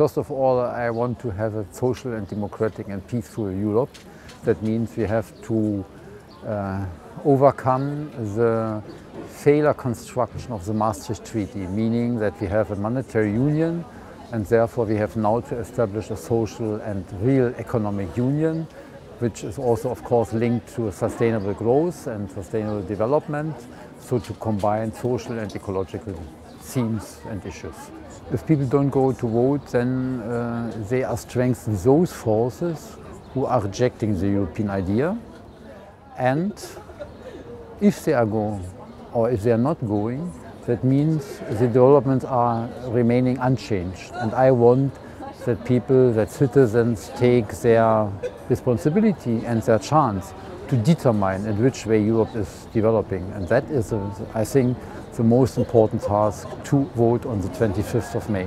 First of all, I want to have a social and democratic and peaceful Europe. That means we have to uh, overcome the failure construction of the Maastricht Treaty, meaning that we have a monetary union and therefore we have now to establish a social and real economic union, which is also of course linked to sustainable growth and sustainable development, so to combine social and ecological themes and issues. If people don't go to vote, then uh, they are strengthening those forces who are rejecting the European idea. And if they are going, or if they are not going, that means the developments are remaining unchanged. And I want that people, that citizens take their responsibility and their chance to determine in which way Europe is developing. And that is, I think, the most important task to vote on the 25th of May.